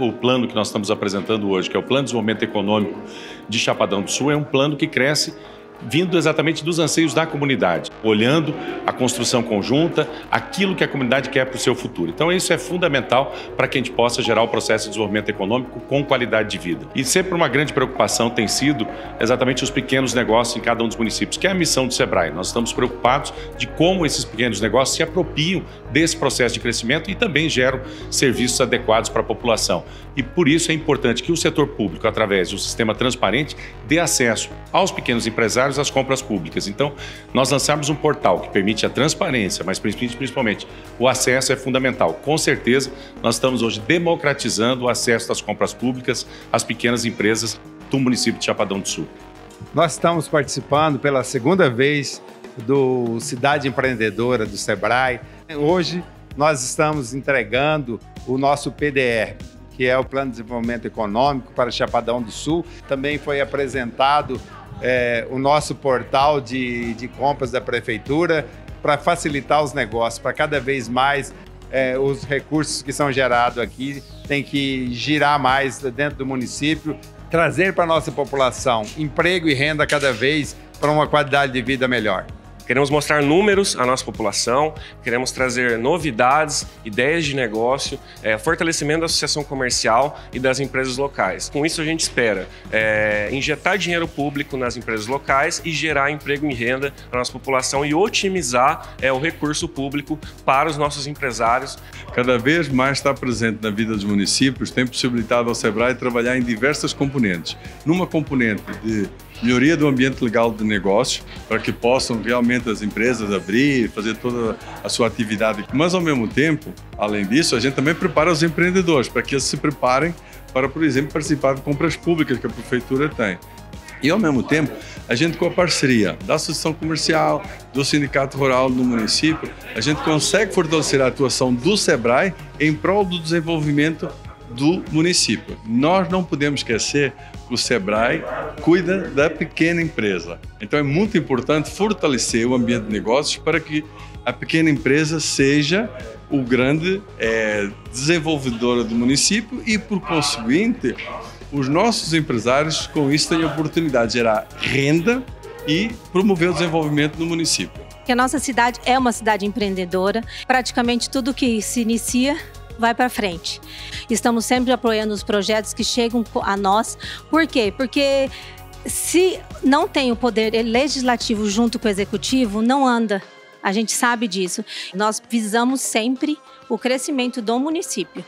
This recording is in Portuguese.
O plano que nós estamos apresentando hoje, que é o Plano de Desenvolvimento Econômico de Chapadão do Sul, é um plano que cresce vindo exatamente dos anseios da comunidade, olhando a construção conjunta, aquilo que a comunidade quer para o seu futuro. Então, isso é fundamental para que a gente possa gerar o processo de desenvolvimento econômico com qualidade de vida. E sempre uma grande preocupação tem sido exatamente os pequenos negócios em cada um dos municípios, que é a missão do SEBRAE. Nós estamos preocupados de como esses pequenos negócios se apropriam desse processo de crescimento e também geram serviços adequados para a população. E por isso é importante que o setor público, através de um sistema transparente, dê acesso aos pequenos empresários às compras públicas. Então, nós lançamos um portal que permite a transparência, mas principalmente o acesso é fundamental. Com certeza, nós estamos hoje democratizando o acesso às compras públicas às pequenas empresas do município de Chapadão do Sul. Nós estamos participando pela segunda vez do Cidade Empreendedora do Sebrae. Hoje nós estamos entregando o nosso PDR, que é o Plano de Desenvolvimento Econômico para Chapadão do Sul. Também foi apresentado é, o nosso portal de, de compras da Prefeitura para facilitar os negócios, para cada vez mais é, os recursos que são gerados aqui tem que girar mais dentro do município, trazer para a nossa população emprego e renda cada vez para uma qualidade de vida melhor. Queremos mostrar números à nossa população, queremos trazer novidades, ideias de negócio, é, fortalecimento da associação comercial e das empresas locais. Com isso, a gente espera é, injetar dinheiro público nas empresas locais e gerar emprego e renda a nossa população e otimizar é, o recurso público para os nossos empresários. Cada vez mais está presente na vida dos municípios, tem possibilitado ao SEBRAE trabalhar em diversas componentes. Numa componente de melhoria do ambiente legal de negócio, para que possam realmente as empresas abrir, fazer toda a sua atividade. Mas, ao mesmo tempo, além disso, a gente também prepara os empreendedores, para que eles se preparem para, por exemplo, participar de compras públicas que a prefeitura tem. E, ao mesmo tempo, a gente, com a parceria da Associação Comercial, do Sindicato Rural do município, a gente consegue fortalecer a atuação do SEBRAE em prol do desenvolvimento do município. Nós não podemos esquecer que o Sebrae cuida da pequena empresa. Então é muito importante fortalecer o ambiente de negócios para que a pequena empresa seja o grande é, desenvolvedor do município e, por conseguinte, os nossos empresários com isso têm a oportunidade de gerar renda e promover o desenvolvimento do município. Que a nossa cidade é uma cidade empreendedora. Praticamente tudo que se inicia vai para frente. Estamos sempre apoiando os projetos que chegam a nós. Por quê? Porque se não tem o poder legislativo junto com o executivo, não anda. A gente sabe disso. Nós visamos sempre o crescimento do município.